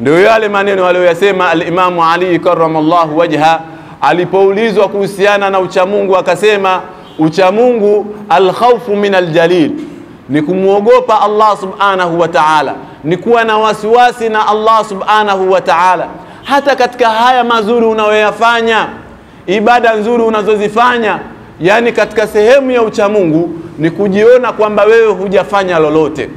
Ndio yale maneno aliyoyasema Alimamu Ali karamallahu wajha alipoulizwa kuhusiana na uchamungu, akasema uchamungu alkhaufu min aljalil, ni kumwogopa Allah subhanahu wa ta'ala, ni kuwa na wasiwasi na Allah subhanahu wa ta'ala, hata katika haya mazuri unayoyafanya, ibada nzuri unazozifanya, yani katika sehemu ya uchamungu ni kujiona kwamba wewe hujafanya lolote.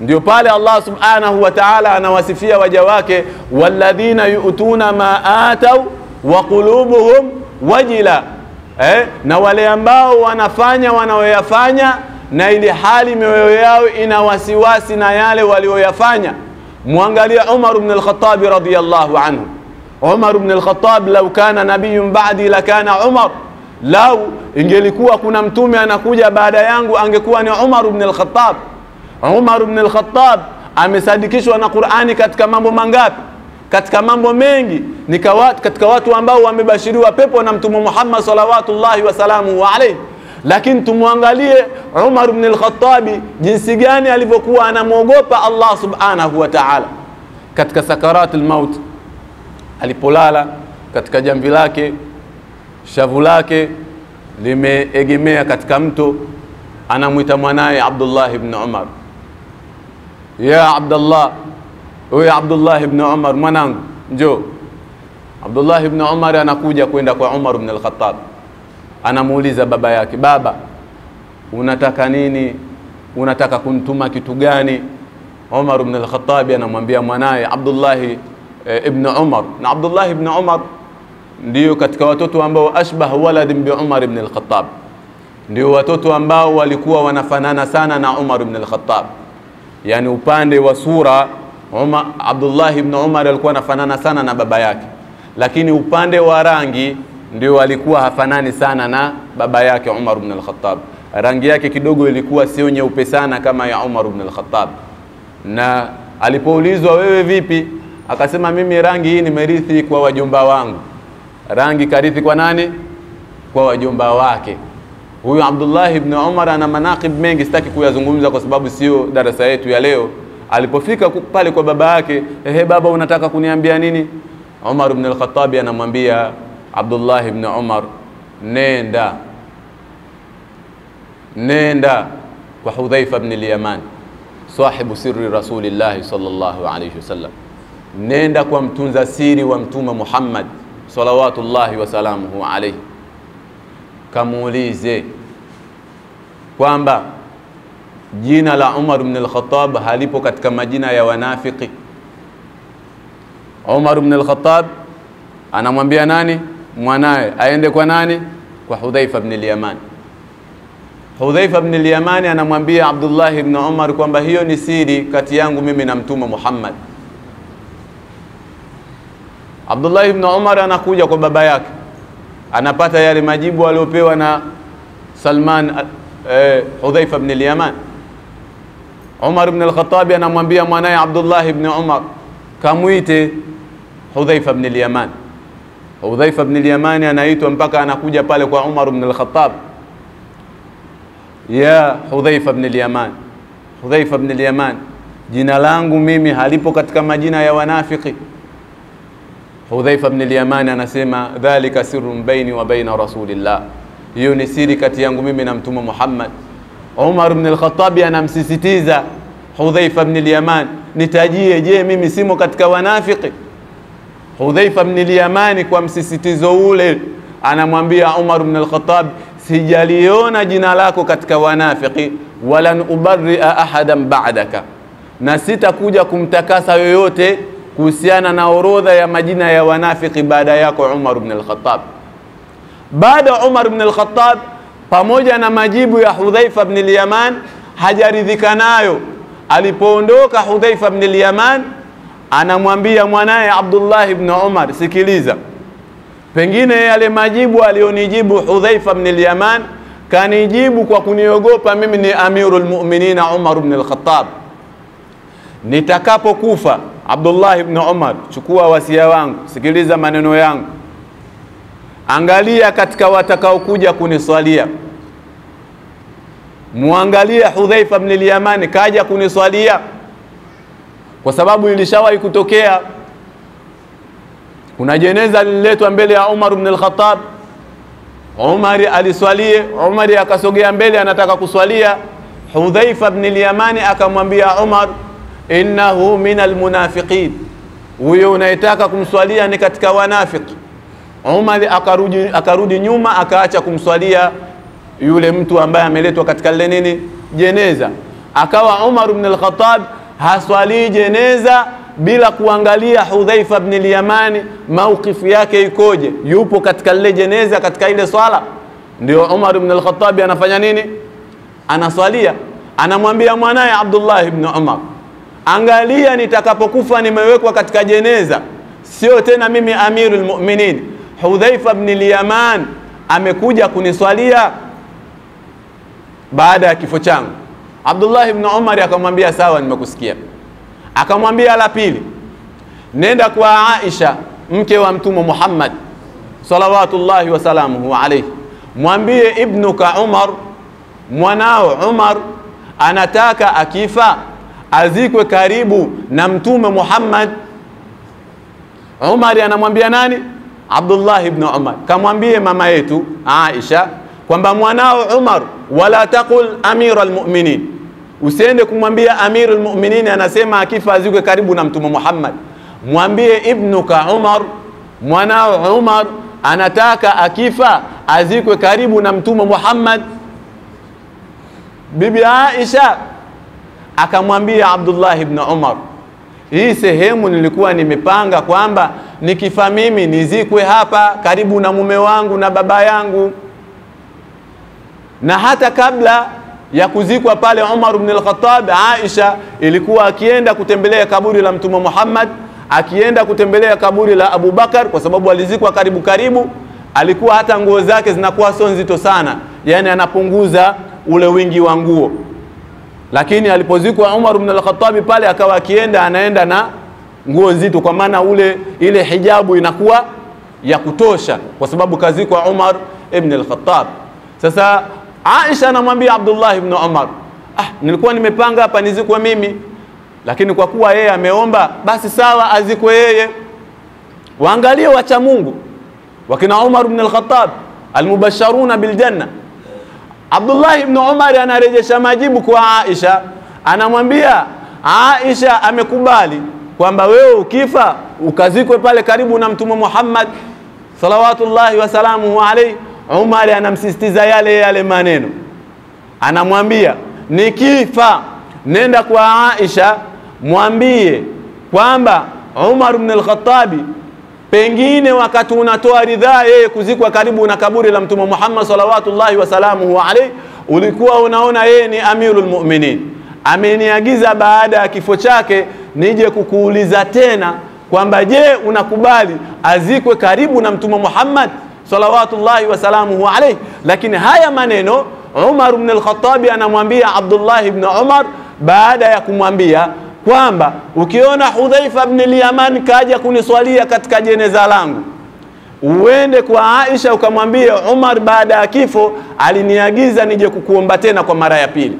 Ndio pale Allah subhanahu wa ta'ala anawasifia waja wake, walladhina yu'tuna ma atau wa qulubuhum wajila eh, na wale ambao wanafanya wanaoyafanya na ili hali mioyo yao ina wasiwasi na yale walioyafanya. Mwangalia Umar ibn al-Khattab radhiyallahu anhu. Umar ibn al-Khattab, kana nabiyun ba'di lakana Umar, lau ingelikuwa kuna mtume anakuja baada yangu angekuwa ni Umar ibn al-Khattab. Umar ibn al-Khattab amesadikishwa na Qur'ani katika mambo mangapi? Katika mambo mengi, ni katika watu ambao wamebashiriwa pepo na Mtume Muhammad salawatullahi wasalamuhu alayhi. Lakini tumwangalie Umar ibn al-Khattab jinsi gani alivyokuwa anamwogopa Allah subhanahu wa ta'ala katika sakaratul maut alipolala katika jambi lake, shavu lake limeegemea katika mto, anamwita mwanaye Abdullah ibn Umar, ya Abdullah, wewe Abdullah ibn Umar, mwanangu njoo. Abdullah ibn Umar anakuja kwenda kwa Umar ibn al-Khattab anamuuliza baba yake, baba, unataka nini? Unataka kuntuma kitu gani? Umar ibn al-Khattab anamwambia mwanaye Abdullah e, ibn Umar, na Abdullah ibn Umar ndio katika watoto ambao ashbah waladin bi Umar ibn al-Khattab, ndio watoto ambao walikuwa wanafanana sana na Umar ibn al-Khattab, yani upande wa sura Umar, Abdullah ibn Umar alikuwa anafanana sana na baba yake, lakini upande wa rangi ndio alikuwa hafanani sana na baba yake Umar ibn al-Khattab. Rangi yake kidogo ilikuwa sio nyeupe sana kama ya Umar ibn al-Khattab. Na alipoulizwa wewe vipi, akasema mimi rangi hii nimerithi kwa wajomba wangu. Rangi karithi kwa nani? Kwa wajomba wake. Huyu Abdullah ibn Umar ana manaqib mengi, sitaki kuyazungumza kwa sababu sio darasa yetu ya leo. Alipofika pale kwa baba yake, ehe, baba, unataka kuniambia nini? Umar ibn al-Khattab anamwambia Abdullah ibn Umar, nenda nenda kwa Hudhaifa ibn al-Yaman, sahibu sirri rasulillahi sallallahu alayhi wasallam, nenda kwa mtunza siri wa Mtume Muhammad salawatullahi wasalamuhu alayhi, kamuulize kwamba jina la Umar ibn al-Khattab halipo katika majina ya wanafiki. Umar ibn al-Khattab anamwambia nani? mwanaye aende kwa nani? Kwa Hudhaifa ibn al-Yaman. Hudhaifa ibn al-Yaman anamwambia Abdullah ibn Umar kwamba hiyo ni siri kati yangu mimi na Mtume Muhammad. Abdullah ibn Umar anakuja kwa baba yake, anapata yale majibu aliyopewa na Salman eh, Hudhaifa ibn al-Yaman. Umar ibn al-Khattab anamwambia mwanaye Abdullah ibn Umar, kamwite Hudhaifa ibn al-Yaman. Hudhaifa ibn al-Yaman anaitwa mpaka anakuja pale kwa Umar ibn al-Khattab, ya Hudhaifa ibn al-Yaman, Hudhaifa ibn al-Yaman, jina langu mimi halipo katika majina ya wanafiki. Hudhaifa bin al-Yamani anasema dhalika sirrun baini wa baina rasulillah, hiyo ni siri kati yangu mimi na Mtume Muhammad. Umar bin al-Khattab anamsisitiza Hudhaifa bin al-Yaman, nitajie, je, mimi simo katika wanafiki? Hudhaifa bin al-Yamani kwa msisitizo ule anamwambia Umar bin al-Khattab, sijaliona jina lako katika wanafiki, walan ubarria ahadan ba'daka, na sitakuja kumtakasa yoyote kuhusiana na orodha ya majina ya wanafiki baada yako Umar ibn al-Khattab. Baada Umar ibn al-Khattab, pamoja na majibu ya Hudhaifa ibn al-Yaman, hajaridhika nayo. Alipoondoka Hudhaifa ibn al-Yaman anamwambia mwanaye Abdullah ibn Umar, sikiliza, pengine yale majibu aliyonijibu Hudhaifa ibn al-Yaman kanijibu kwa kuniogopa mimi ni Amirul Mu'minin Umar ibn al-Khattab. Nitakapokufa Abdullah ibn Umar, chukua wasia wangu, sikiliza maneno yangu, angalia katika watakaokuja kuniswalia, muangalie Hudhaifa ibn al-Yaman kaja kuniswalia kwa sababu ilishawahi kutokea kuna jeneza lililetwa mbele ya Umar ibn al-Khattab. Umar aliswalie, Umar akasogea mbele, anataka kuswalia. Hudhaifa ibn al-Yamani akamwambia Umar, innahu min almunafiqin, huyo unayetaka kumswalia ni katika wanafiki. Umar akarudi, akarudi nyuma akaacha kumswalia yule mtu ambaye ameletwa katika lile nini jeneza. Akawa Umar ibn al-Khattab haswalii jeneza bila kuangalia Hudhaifa ibn al-Yamani yake ikoje, yupo katika lile jeneza, katika ile swala. Ndio Umar ibn al-Khattab anafanya nini? Anaswalia, anamwambia mwanaye Abdullah ibn Umar, angalia, nitakapokufa nimewekwa katika jeneza, sio tena mimi amirul mu'minin, Hudhaifa bni lyaman amekuja kuniswalia baada ya kifo changu. Abdullah ibn Umar akamwambia sawa, nimekusikia. Akamwambia la pili, nenda kwa Aisha mke wa Mtume Muhammad salawatullahi wasalamuhu alaihi, mwambie ibnuka Umar, mwanao Umar anataka akifa azikwe karibu na Mtume Muhammad. Umar anamwambia nani? Abdullah ibn Umar, kamwambie mama yetu Aisha kwamba mwanao Umar, wala taqul amira almu'minin Usiende kumwambia Amirul Mu'minin anasema akifa azikwe karibu na Mtume Muhammad. Mwambie ibnuka Umar, mwanao Umar anataka akifa azikwe karibu na Mtume Muhammad. Bibi Aisha akamwambia Abdullah ibn Umar, hii sehemu nilikuwa nimepanga kwamba nikifa mimi nizikwe hapa karibu na mume wangu na baba yangu, na hata kabla ya kuzikwa pale Umar ibn al-Khattab, Aisha ilikuwa akienda kutembelea kaburi la Mtume Muhammad, akienda kutembelea kaburi la Abu Bakar, kwa sababu alizikwa karibu karibu, alikuwa hata nguo zake zinakuwa sio nzito sana, yani anapunguza ule wingi wa nguo. Lakini alipozikwa Umar ibn al-Khattab pale, akawa akienda anaenda na nguo nzito, kwa maana ule ile hijabu inakuwa ya kutosha, kwa sababu kazikwa Umar ibn al-Khattab. Sasa Aisha anamwambia Abdullah ibn Umar, ah, nilikuwa nimepanga hapa nizikwe mimi, lakini kwa kuwa yeye ameomba, basi sawa, azikwe yeye. Waangalie wacha Mungu wakina Umar ibn al-Khattab almubasharuna biljanna. Abdullah ibn Umar anarejesha majibu kwa Aisha, anamwambia Aisha amekubali kwamba wewe ukifa ukazikwe pale karibu na Mtume Muhammad salawatullahi wasalamuhu alaihi Umar anamsisitiza yale yale maneno, anamwambia nikifa, nenda kwa Aisha mwambie kwamba Umar ibn al-Khattabi pengine wakati unatoa ridhaa yeye kuzikwa karibu na kaburi la Mtume Muhammad salawatullahi wasalamuhu alaihi, ulikuwa unaona yeye ni amirul mu'minin. Ameniagiza baada ya kifo chake nije kukuuliza tena kwamba je, unakubali azikwe karibu na Mtume Muhammad salawatullahi wasalamuhu alaihi. Lakini haya maneno Umar ibn al-Khattabi anamwambia Abdullah ibn Umar baada ya kumwambia kwamba ukiona Hudhaifa ibn al-Yaman kaja kuniswalia katika jeneza langu, uende kwa Aisha ukamwambie Umar baada ya kifo aliniagiza nije kukuomba tena kwa mara ya pili.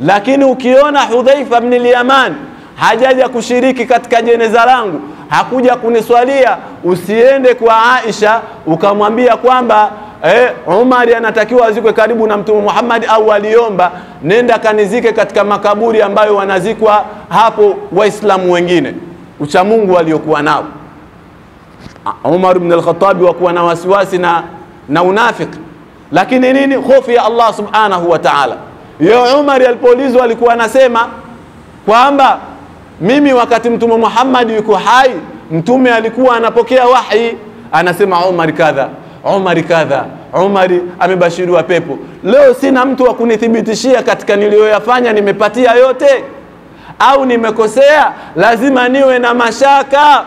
Lakini ukiona Hudhaifa ibn al-Yaman hajaja kushiriki katika jeneza langu hakuja kuniswalia, usiende kwa Aisha ukamwambia kwamba eh, Umari anatakiwa azikwe karibu na Mtume Muhammad au aliomba, nenda kanizike katika makaburi ambayo wanazikwa hapo Waislamu wengine, uchamungu waliokuwa nao. Umar ibn al-Khattab wakuwa na wasiwasi na, na unafiki, lakini nini? Hofu ya Allah subhanahu wa ta'ala. Yo Umar alipoulizwa alikuwa anasema kwamba mimi wakati mtume Muhammad yuko hai, mtume alikuwa anapokea wahi, anasema Umar kadha, Umar kadha, Umari amebashiriwa pepo. Leo sina mtu wa kunithibitishia katika niliyoyafanya nimepatia yote au nimekosea, lazima niwe na mashaka.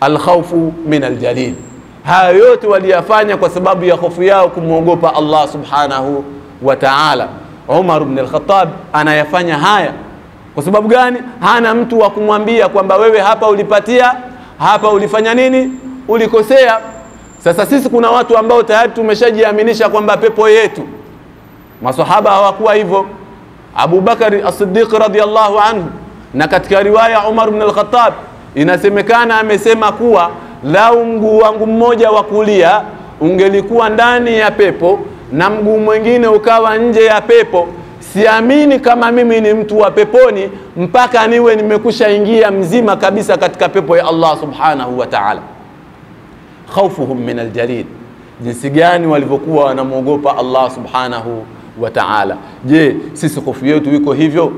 Alkhaufu min aljalil, haya yote waliyafanya kwa sababu ya hofu yao kumwogopa Allah subhanahu wa ta'ala. Umar ibn al-Khattab anayafanya haya kwa sababu gani? Hana mtu wa kumwambia kwamba wewe hapa ulipatia, hapa ulifanya nini, ulikosea. Sasa sisi kuna watu ambao tayari tumeshajiaminisha kwamba pepo yetu. Masahaba hawakuwa hivyo. Abu Bakari As-Siddiq radhiyallahu anhu Na katika riwaya Umar ibn al-Khattab inasemekana amesema kuwa lau mguu wangu mmoja wa kulia ungelikuwa ndani ya pepo na mguu mwingine ukawa nje ya pepo, siamini kama mimi ni mtu wa peponi mpaka niwe nimekusha ingia mzima kabisa katika pepo ya Allah subhanahu wa ta'ala. Khaufuhum min aljalil, jinsi gani walivyokuwa wanamwogopa Allah subhanahu wa ta'ala. Je, sisi hofu yetu iko hivyo?